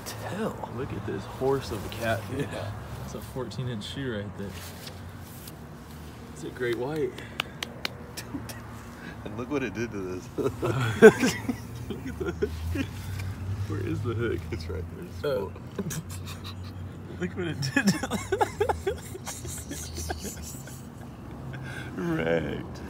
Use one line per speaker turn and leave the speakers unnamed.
tell.
Look at this horse of a cat. dude.
Yeah.
It's a 14 inch shoe right there. It's a great white.
And look what it did to this.
Where is the hook?
it's right there.
Uh. Look what it did. to- this. Wrecked.